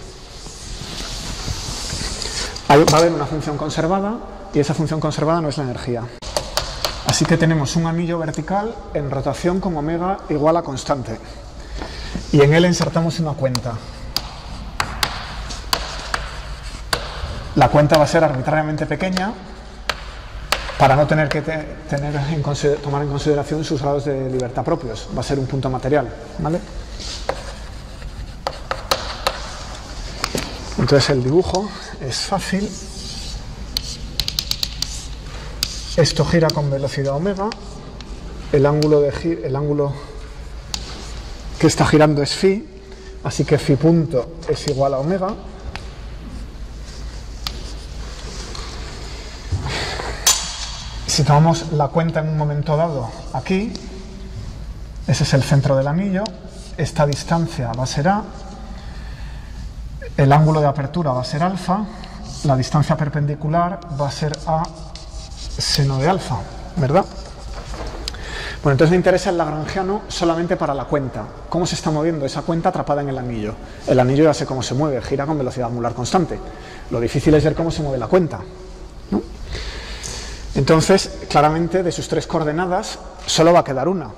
va a haber una función conservada y esa función conservada no es la energía. Así que tenemos un anillo vertical en rotación con omega igual a constante. Y en él insertamos una cuenta. La cuenta va a ser arbitrariamente pequeña para no tener que tener en tomar en consideración sus grados de libertad propios. Va a ser un punto material. ¿vale? Entonces el dibujo es fácil Esto gira con velocidad omega, el ángulo, de el ángulo que está girando es phi, así que phi punto es igual a omega. Si tomamos la cuenta en un momento dado aquí, ese es el centro del anillo, esta distancia va a ser A, el ángulo de apertura va a ser alfa, la distancia perpendicular va a ser A seno de alfa, ¿verdad? Bueno, entonces me interesa el lagrangiano solamente para la cuenta. ¿Cómo se está moviendo esa cuenta atrapada en el anillo? El anillo ya sé cómo se mueve, gira con velocidad angular constante. Lo difícil es ver cómo se mueve la cuenta. Entonces, claramente, de sus tres coordenadas, solo va a quedar una.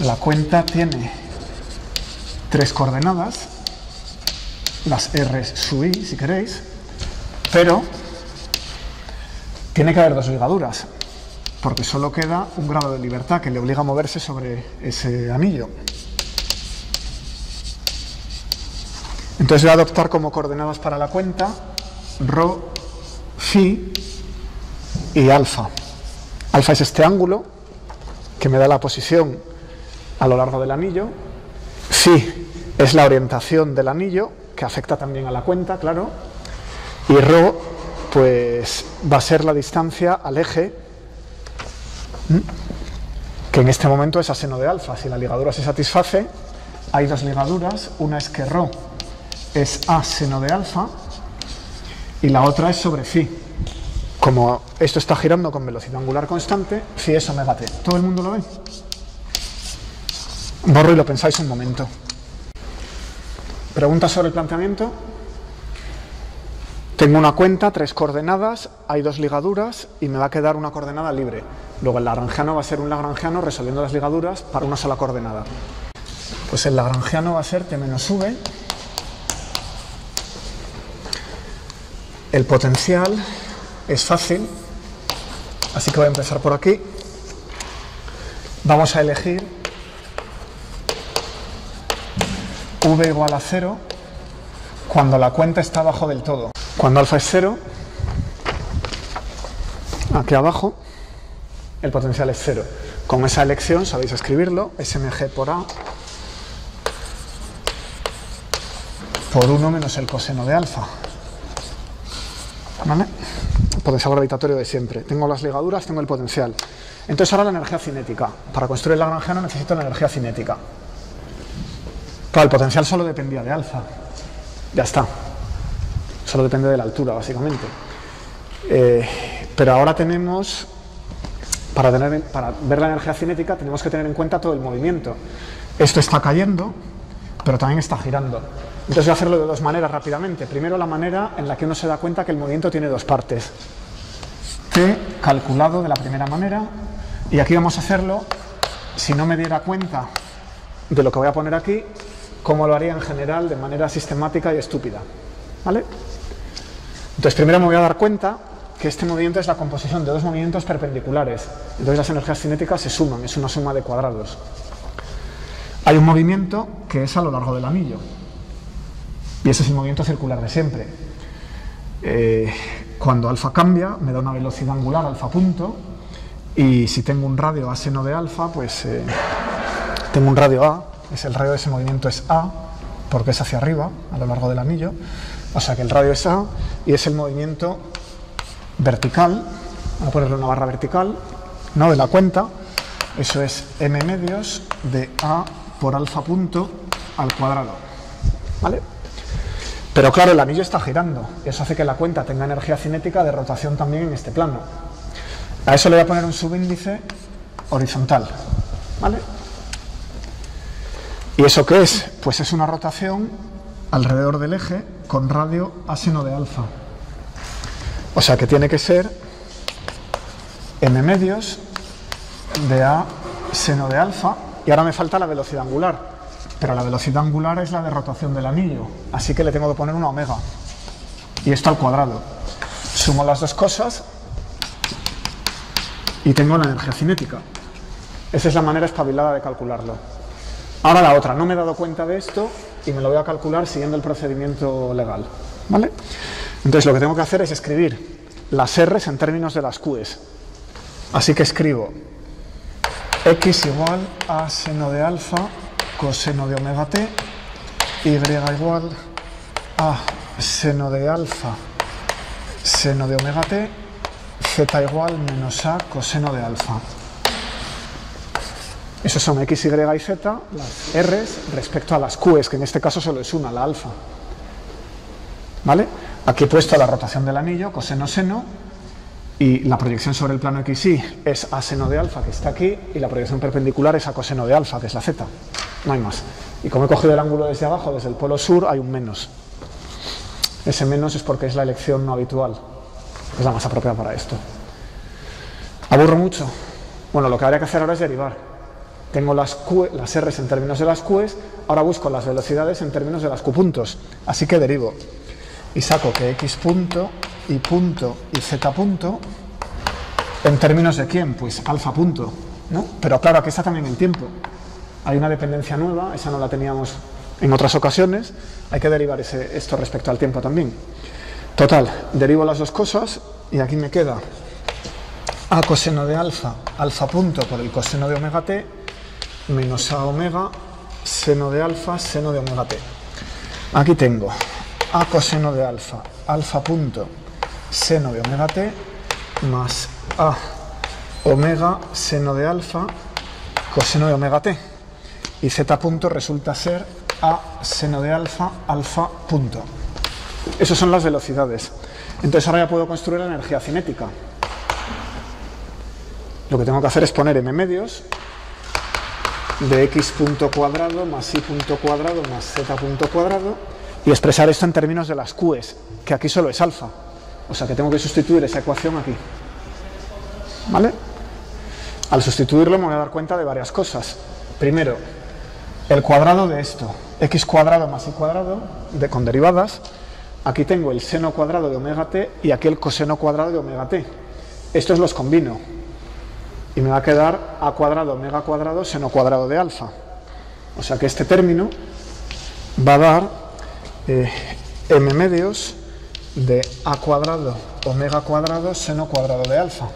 La cuenta tiene tres coordenadas, las R su I, si queréis, pero tiene que haber dos ligaduras, porque solo queda un grado de libertad que le obliga a moverse sobre ese anillo. Entonces voy a adoptar como coordenadas para la cuenta rho, phi y alfa. Alfa es este ángulo que me da la posición a lo largo del anillo. Phi es la orientación del anillo, que afecta también a la cuenta, claro. Y rho, pues va a ser la distancia al eje, que en este momento es a seno de alfa. Si la ligadura se satisface, hay dos ligaduras. Una es que rho es a seno de alfa y la otra es sobre phi. Como esto está girando con velocidad angular constante, phi es omega t. ¿Todo el mundo lo ve? Borro y lo pensáis un momento. ¿Preguntas sobre el planteamiento? Tengo una cuenta, tres coordenadas, hay dos ligaduras y me va a quedar una coordenada libre. Luego el lagrangiano va a ser un lagrangiano resolviendo las ligaduras para una sola coordenada. Pues el lagrangiano va a ser t menos v El potencial es fácil, así que voy a empezar por aquí. Vamos a elegir v igual a 0 cuando la cuenta está abajo del todo. Cuando alfa es 0, aquí abajo, el potencial es 0. Con esa elección sabéis escribirlo, smg por a por 1 menos el coseno de alfa. ¿Vale? Potencial gravitatorio de siempre. Tengo las ligaduras, tengo el potencial. Entonces ahora la energía cinética. Para construir el lagrangiano necesito la energía cinética. Claro, el potencial solo dependía de alfa. Ya está. Solo depende de la altura, básicamente. Eh, pero ahora tenemos, para, tener, para ver la energía cinética, tenemos que tener en cuenta todo el movimiento. Esto está cayendo, pero también está girando. Entonces voy a hacerlo de dos maneras rápidamente. Primero la manera en la que uno se da cuenta que el movimiento tiene dos partes. T calculado de la primera manera y aquí vamos a hacerlo si no me diera cuenta de lo que voy a poner aquí, como lo haría en general de manera sistemática y estúpida. ¿Vale? Entonces primero me voy a dar cuenta que este movimiento es la composición de dos movimientos perpendiculares. Entonces las energías cinéticas se suman, es una suma de cuadrados. Hay un movimiento que es a lo largo del anillo, y ese es el movimiento circular de siempre. Eh, cuando alfa cambia, me da una velocidad angular alfa punto, y si tengo un radio a seno de alfa, pues eh, tengo un radio A, es el radio de ese movimiento es A, porque es hacia arriba, a lo largo del anillo, o sea que el radio es A, y es el movimiento vertical, voy a ponerle una barra vertical, no de la cuenta, eso es m medios de A por alfa punto al cuadrado. ¿Vale? Pero claro, el anillo está girando y eso hace que la cuenta tenga energía cinética de rotación también en este plano. A eso le voy a poner un subíndice horizontal. ¿Vale? ¿Y eso qué es? Pues es una rotación alrededor del eje con radio a seno de alfa. O sea que tiene que ser m medios de a seno de alfa y ahora me falta la velocidad angular pero la velocidad angular es la de rotación del anillo, así que le tengo que poner una omega. Y esto al cuadrado. Sumo las dos cosas y tengo la energía cinética. Esa es la manera espabilada de calcularlo. Ahora la otra, no me he dado cuenta de esto y me lo voy a calcular siguiendo el procedimiento legal. ¿Vale? Entonces lo que tengo que hacer es escribir las R's en términos de las Q's. Así que escribo x igual a seno de alfa coseno de omega t, y igual a seno de alfa seno de omega t, z igual menos a coseno de alfa. Esos son x, y y z, las r's, respecto a las q's, que en este caso solo es una, la alfa. ¿Vale? Aquí he puesto la rotación del anillo, coseno-seno, y la proyección sobre el plano XY es a seno de alfa, que está aquí, y la proyección perpendicular es a coseno de alfa, que es la z. No hay más. Y como he cogido el ángulo desde abajo, desde el polo sur, hay un menos. Ese menos es porque es la elección no habitual. es la más apropiada para esto. ¿Aburro mucho? Bueno, lo que habría que hacer ahora es derivar. Tengo las, Q, las R en términos de las Qs, ahora busco las velocidades en términos de las Q puntos. Así que derivo. Y saco que X punto, Y punto y Z punto, en términos de quién? Pues alfa punto. ¿no? Pero claro, aquí está también el tiempo. Hay una dependencia nueva, esa no la teníamos en otras ocasiones, hay que derivar ese, esto respecto al tiempo también. Total, derivo las dos cosas y aquí me queda a coseno de alfa, alfa punto por el coseno de omega t, menos a omega, seno de alfa, seno de omega t. Aquí tengo a coseno de alfa, alfa punto, seno de omega t, más a omega, seno de alfa, coseno de omega t. Y z punto resulta ser a seno de alfa, alfa punto. Esas son las velocidades. Entonces ahora ya puedo construir la energía cinética. Lo que tengo que hacer es poner m medios de x punto cuadrado más y punto cuadrado más z punto cuadrado y expresar esto en términos de las q's, que aquí solo es alfa. O sea que tengo que sustituir esa ecuación aquí. ¿Vale? Al sustituirlo me voy a dar cuenta de varias cosas. Primero, el cuadrado de esto, x cuadrado más y cuadrado, de, con derivadas, aquí tengo el seno cuadrado de omega t y aquí el coseno cuadrado de omega t. Estos los combino y me va a quedar a cuadrado omega cuadrado seno cuadrado de alfa. O sea que este término va a dar eh, m medios de a cuadrado omega cuadrado seno cuadrado de alfa.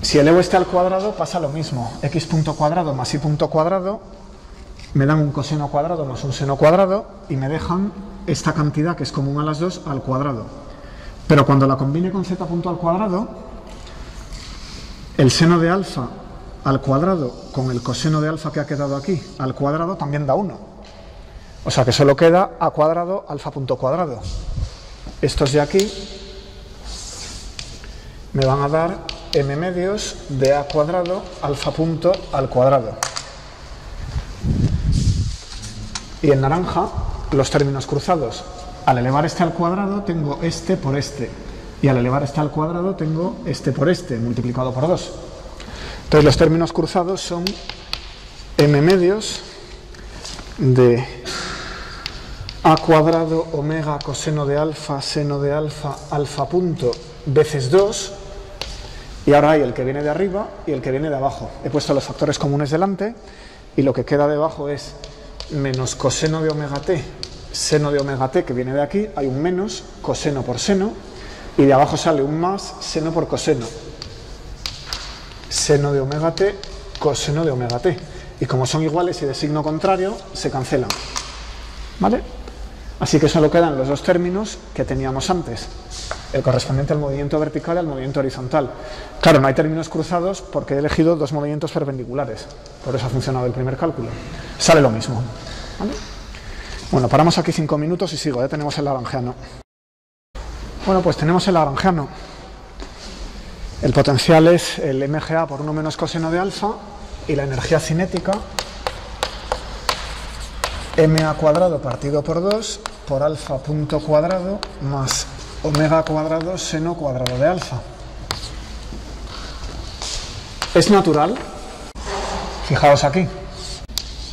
Si elevo este al cuadrado pasa lo mismo, x punto cuadrado más y punto cuadrado me dan un coseno cuadrado más un seno cuadrado y me dejan esta cantidad que es común a las dos al cuadrado. Pero cuando la combine con z punto al cuadrado, el seno de alfa al cuadrado con el coseno de alfa que ha quedado aquí al cuadrado también da 1. O sea que solo queda a cuadrado alfa punto cuadrado. Estos de aquí me van a dar m medios de a cuadrado alfa punto al cuadrado. Y en naranja, los términos cruzados. Al elevar este al cuadrado tengo este por este. Y al elevar este al cuadrado tengo este por este, multiplicado por 2. Entonces los términos cruzados son m medios de a cuadrado omega coseno de alfa seno de alfa alfa punto veces 2 y ahora hay el que viene de arriba y el que viene de abajo. He puesto los factores comunes delante y lo que queda debajo es menos coseno de omega t, seno de omega t que viene de aquí, hay un menos, coseno por seno, y de abajo sale un más, seno por coseno. Seno de omega t, coseno de omega t. Y como son iguales y de signo contrario, se cancelan. ¿Vale? Así que solo quedan los dos términos que teníamos antes el correspondiente al movimiento vertical y al movimiento horizontal. Claro, no hay términos cruzados porque he elegido dos movimientos perpendiculares, por eso ha funcionado el primer cálculo. Sale lo mismo. Bueno, paramos aquí cinco minutos y sigo, ya tenemos el laranjeano. Bueno, pues tenemos el laranjeano. El potencial es el MGA por 1 menos coseno de alfa y la energía cinética MA cuadrado partido por 2 por alfa punto cuadrado más omega cuadrado seno cuadrado de alfa. Es natural, fijaos aquí,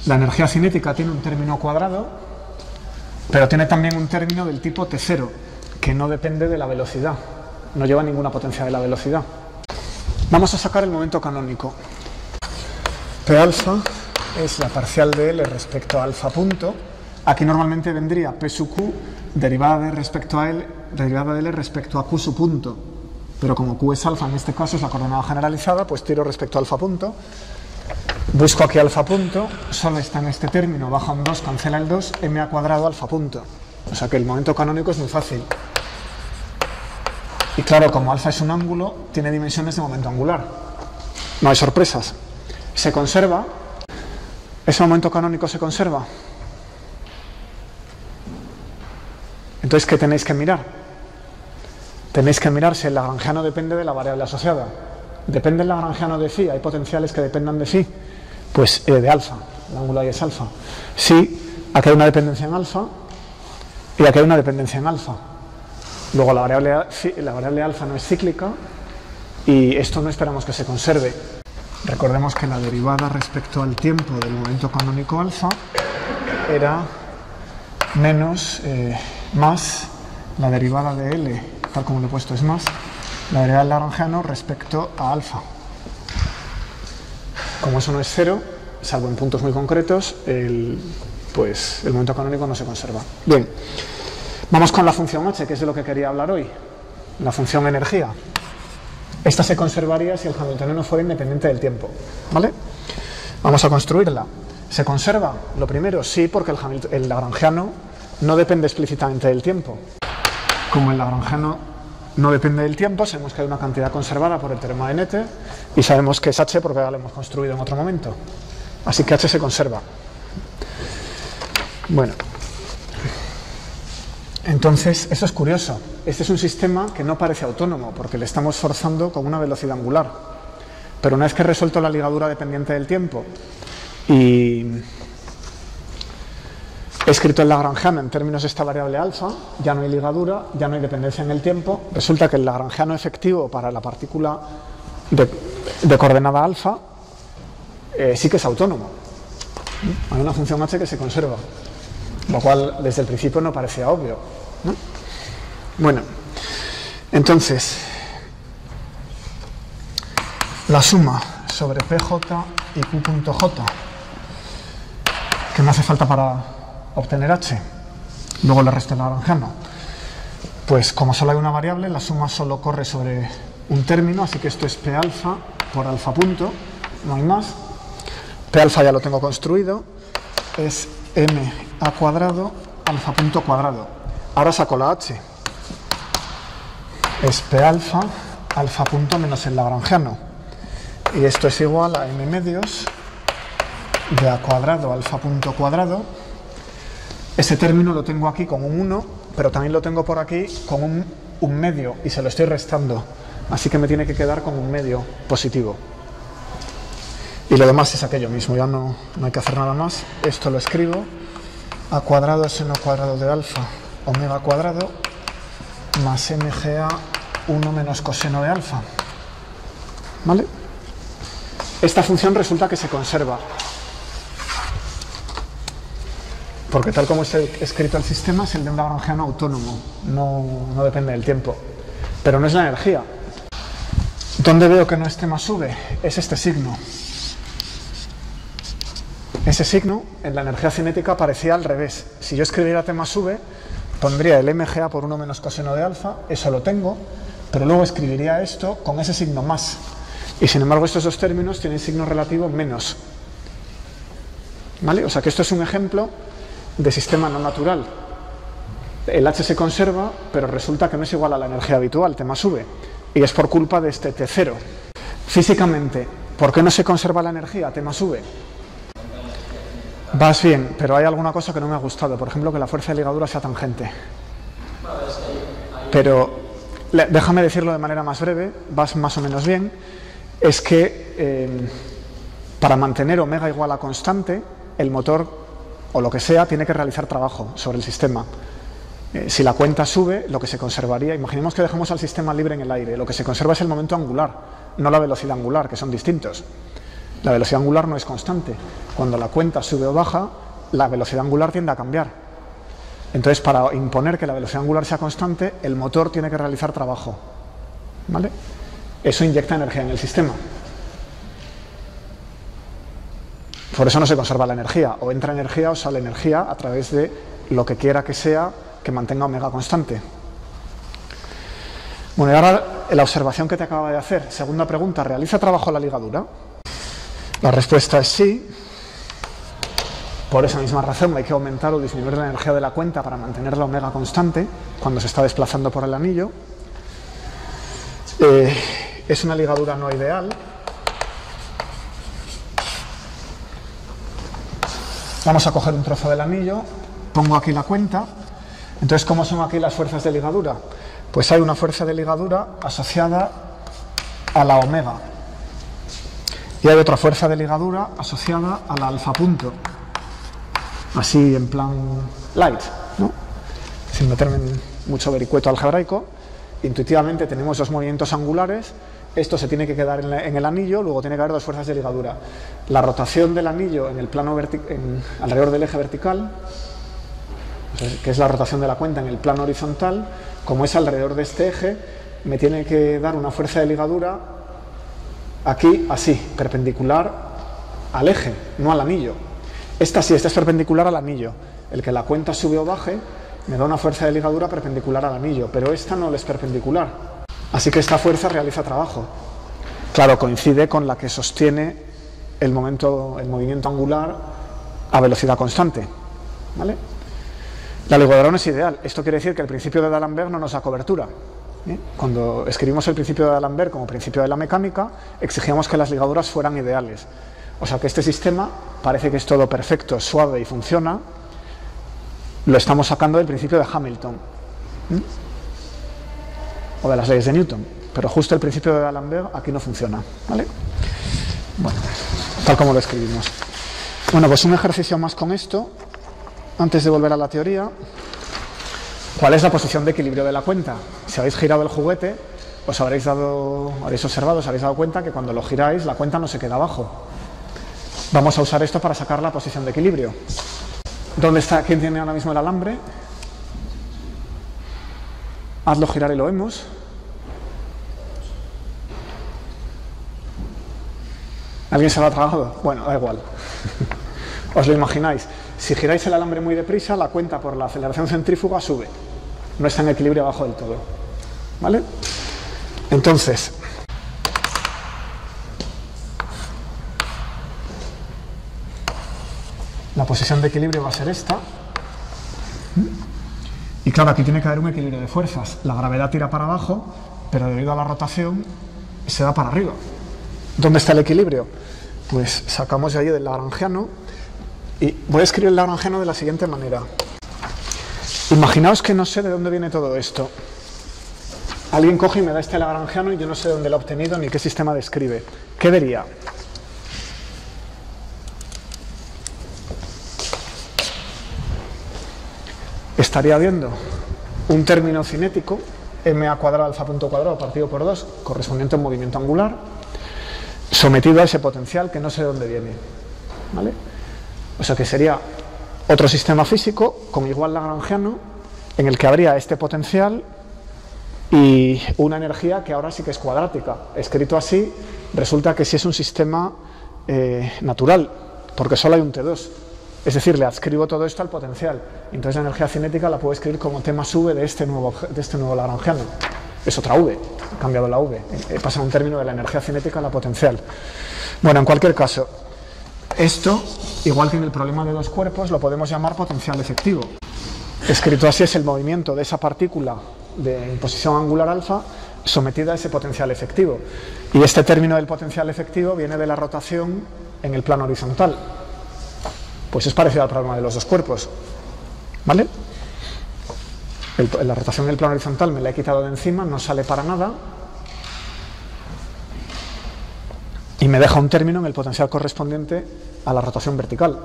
la energía cinética tiene un término cuadrado, pero tiene también un término del tipo T0, que no depende de la velocidad, no lleva ninguna potencia de la velocidad. Vamos a sacar el momento canónico. P alfa es la parcial de L respecto a alfa punto. Aquí normalmente vendría P sub Q derivada de respecto a L derivada de respecto a Q su punto, pero como Q es alfa, en este caso es la coordenada generalizada, pues tiro respecto a alfa punto, busco aquí alfa punto, solo está en este término, baja un 2, cancela el 2, m a cuadrado alfa punto. O sea que el momento canónico es muy fácil. Y claro, como alfa es un ángulo, tiene dimensiones de momento angular. No hay sorpresas. Se conserva, ese momento canónico se conserva. Entonces, ¿qué tenéis que mirar? Tenéis que mirar si el lagrangiano depende de la variable asociada. ¿Depende el lagrangiano de phi? ¿Hay potenciales que dependan de phi? Pues eh, de alfa, el ángulo ahí es alfa. Sí, aquí hay una dependencia en alfa y aquí hay una dependencia en alfa. Luego la variable, la variable alfa no es cíclica y esto no esperamos que se conserve. Recordemos que la derivada respecto al tiempo del momento canónico alfa era menos eh, más la derivada de L, tal como lo he puesto es más, la derivada del Lagrangiano respecto a alfa. Como eso no es cero, salvo en puntos muy concretos, el, pues el momento canónico no se conserva. Bien, vamos con la función h, que es de lo que quería hablar hoy, la función energía. Esta se conservaría si el hamiltoniano fuera independiente del tiempo. ¿Vale? Vamos a construirla. ¿Se conserva? Lo primero, sí, porque el, el lagrangiano no depende explícitamente del tiempo. Como el lagrangiano no depende del tiempo, sabemos que hay una cantidad conservada por el teorema de Nete y sabemos que es h porque ya lo hemos construido en otro momento. Así que h se conserva. Bueno, entonces, eso es curioso. Este es un sistema que no parece autónomo porque le estamos forzando con una velocidad angular. Pero una vez que he resuelto la ligadura dependiente del tiempo y escrito el Lagrangiano en términos de esta variable alfa, ya no hay ligadura, ya no hay dependencia en el tiempo, resulta que el Lagrangiano efectivo para la partícula de, coordenada alfa eh, sí que es autónomo. Hay una función h que se conserva, lo cual desde el principio no parecía obvio. Bueno, entonces, la suma sobre pj y q.j, que me hace falta para obtener h, luego le resto el lagrangiano. Pues como solo hay una variable, la suma solo corre sobre un término, así que esto es p alfa por alfa punto, no hay más. p alfa ya lo tengo construido, es m a cuadrado alfa punto cuadrado. Ahora saco la h. Es p alfa, alfa punto menos el lagrangiano. Y esto es igual a m medios de a cuadrado alfa punto cuadrado. Ese término lo tengo aquí con un 1, pero también lo tengo por aquí con un, un medio y se lo estoy restando. Así que me tiene que quedar con un medio positivo. Y lo demás es aquello mismo, ya no, no hay que hacer nada más. Esto lo escribo. A cuadrado seno cuadrado de alfa omega cuadrado más mga 1 menos coseno de alfa. ¿Vale? Esta función resulta que se conserva. Porque tal como está escrito el sistema es el de un lagrangiano autónomo, no, no depende del tiempo. Pero no es la energía. ¿Dónde veo que no es T más V? Es este signo. Ese signo en la energía cinética parecía al revés. Si yo escribiera T más V, pondría el MGA por 1 menos coseno de alfa, eso lo tengo, pero luego escribiría esto con ese signo más. Y sin embargo estos dos términos tienen signo relativo menos. ¿Vale? O sea que esto es un ejemplo de sistema no natural. El H se conserva, pero resulta que no es igual a la energía habitual, T más V. Y es por culpa de este T0. Físicamente, ¿por qué no se conserva la energía T más V? Vas bien, pero hay alguna cosa que no me ha gustado. Por ejemplo, que la fuerza de ligadura sea tangente. Pero déjame decirlo de manera más breve, vas más o menos bien. Es que eh, para mantener omega igual a constante, el motor o lo que sea tiene que realizar trabajo sobre el sistema. Eh, si la cuenta sube, lo que se conservaría, imaginemos que dejamos al sistema libre en el aire, lo que se conserva es el momento angular, no la velocidad angular, que son distintos. La velocidad angular no es constante. Cuando la cuenta sube o baja, la velocidad angular tiende a cambiar. Entonces, para imponer que la velocidad angular sea constante, el motor tiene que realizar trabajo. ¿Vale? Eso inyecta energía en el sistema. Por eso no se conserva la energía. O entra energía o sale energía a través de lo que quiera que sea que mantenga omega constante. Bueno, y ahora la observación que te acaba de hacer. Segunda pregunta, ¿realiza trabajo la ligadura? La respuesta es sí. Por esa misma razón hay que aumentar o disminuir la energía de la cuenta para mantener la omega constante cuando se está desplazando por el anillo. Eh, es una ligadura no ideal. Vamos a coger un trozo del anillo, pongo aquí la cuenta. Entonces, ¿cómo son aquí las fuerzas de ligadura? Pues hay una fuerza de ligadura asociada a la omega, y hay otra fuerza de ligadura asociada al alfa punto. Así en plan light, ¿no? Sin meterme en mucho vericueto algebraico, intuitivamente tenemos dos movimientos angulares, esto se tiene que quedar en, el anillo, luego tiene que haber dos fuerzas de ligadura. La rotación del anillo en el plano alrededor del eje vertical, que es la rotación de la cuenta en el plano horizontal, como es alrededor de este eje, me tiene que dar una fuerza de ligadura aquí, así, perpendicular al eje, no al anillo. Esta sí, esta es perpendicular al anillo. El que la cuenta sube o baje me da una fuerza de ligadura perpendicular al anillo, pero esta no le es perpendicular. Así que esta fuerza realiza trabajo. Claro, coincide con la que sostiene el, momento, el movimiento angular a velocidad constante. ¿vale? La no es ideal. Esto quiere decir que el principio de D'Alembert no nos da cobertura. ¿eh? Cuando escribimos el principio de D'Alembert como principio de la mecánica, exigíamos que las ligaduras fueran ideales. O sea que este sistema parece que es todo perfecto, suave y funciona, lo estamos sacando del principio de Hamilton o de las leyes de Newton, pero justo el principio de D'Alembert aquí no funciona, ¿vale? Bueno, tal como lo escribimos. Bueno, pues un ejercicio más con esto, antes de volver a la teoría. ¿Cuál es la posición de equilibrio de la cuenta? Si habéis girado el juguete, os habréis dado, habréis observado, os habréis dado cuenta que cuando lo giráis la cuenta no se queda abajo. Vamos a usar esto para sacar la posición de equilibrio. ¿Dónde está? ¿Quién tiene ahora mismo el alambre? Hazlo girar y lo vemos. ¿Alguien se lo ha tragado? Bueno, da igual. Os lo imagináis. Si giráis el alambre muy deprisa, la cuenta por la aceleración centrífuga sube. No está en equilibrio abajo del todo. ¿Vale? Entonces, la posición de equilibrio va a ser esta. Claro, aquí tiene que haber un equilibrio de fuerzas. La gravedad tira para abajo, pero debido a la rotación se da para arriba. ¿Dónde está el equilibrio? Pues sacamos de ahí del lagrangiano y voy a escribir el lagrangiano de la siguiente manera. Imaginaos que no sé de dónde viene todo esto. Alguien coge y me da este lagrangiano y yo no sé de dónde lo ha obtenido ni qué sistema describe. ¿Qué vería? estaría viendo un término cinético, ma cuadrado alfa punto cuadrado partido por 2, correspondiente a un movimiento angular, sometido a ese potencial que no sé de dónde viene. ¿vale? O sea que sería otro sistema físico con igual lagrangiano en el que habría este potencial y una energía que ahora sí que es cuadrática. Escrito así, resulta que sí es un sistema eh, natural, porque solo hay un T2. Es decir, le adscribo todo esto al potencial. Entonces la energía cinética la puedo escribir como T más V de este nuevo, de este nuevo lagrangiano. Es otra V, he cambiado la V. He pasado un término de la energía cinética a la potencial. Bueno, en cualquier caso, esto, igual que en el problema de dos cuerpos, lo podemos llamar potencial efectivo. Escrito así es el movimiento de esa partícula de posición angular alfa sometida a ese potencial efectivo. Y este término del potencial efectivo viene de la rotación en el plano horizontal. Pues es parecido al problema de los dos cuerpos. ¿Vale? la rotación del plano horizontal me la he quitado de encima, no sale para nada. Y me deja un término en el potencial correspondiente a la rotación vertical,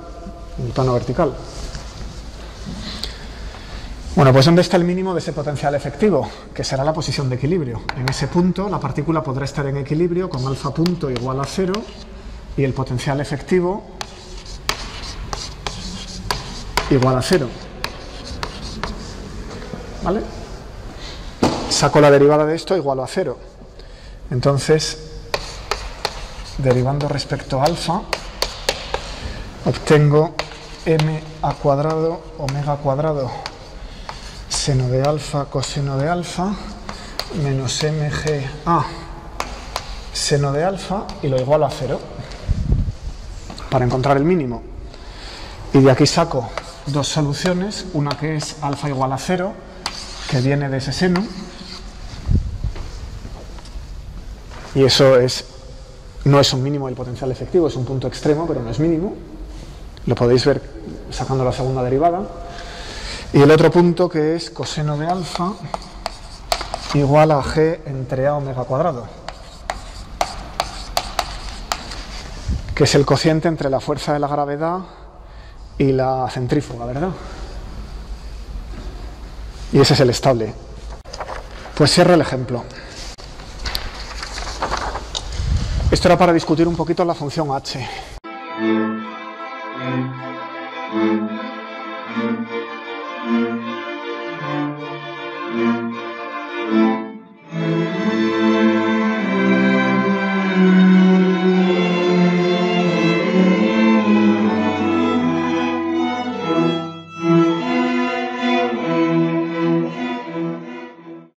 en el plano vertical. Bueno, pues ¿dónde está el mínimo de ese potencial efectivo? Que será la posición de equilibrio. En ese punto la partícula podrá estar en equilibrio con alfa punto igual a cero y el potencial efectivo igual a cero. ¿Vale? Saco la derivada de esto igual a cero. Entonces, derivando respecto a alfa, obtengo m a cuadrado omega cuadrado seno de alfa coseno de alfa menos mg a seno de alfa y lo igualo a cero para encontrar el mínimo. Y de aquí saco dos soluciones, una que es alfa igual a cero, que viene de ese seno, y eso es, no es un mínimo del potencial efectivo, es un punto extremo, pero no es mínimo, lo podéis ver sacando la segunda derivada, y el otro punto que es coseno de alfa igual a g entre a omega cuadrado, que es el cociente entre la fuerza de la gravedad y la centrífuga, ¿verdad? Y ese es el estable. Pues cierro el ejemplo. Esto era para discutir un poquito la función h.